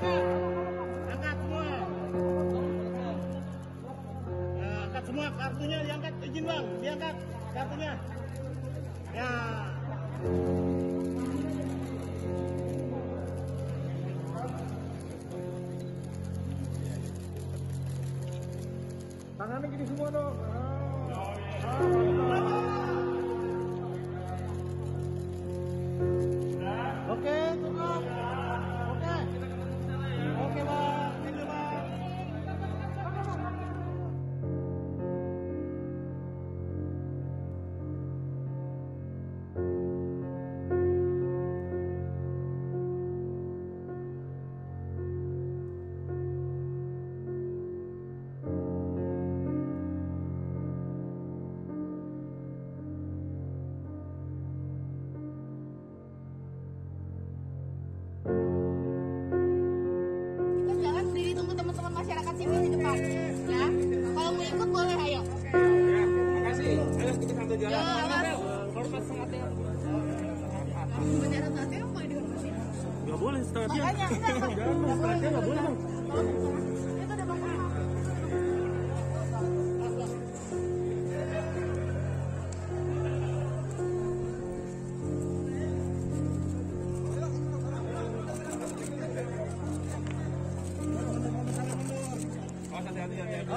Angkat semua. Angkat semua kartunya diangkat izin bang, diangkat kartunya. Ya. Tangannya gini semua dong. Oke, cukup. Oke. Bendera boleh dihormatin. Gak boleh tiang. Makanya enggak, tiang gak boleh, Bang. Itu bakal. Awas hati-hati, hati-hati.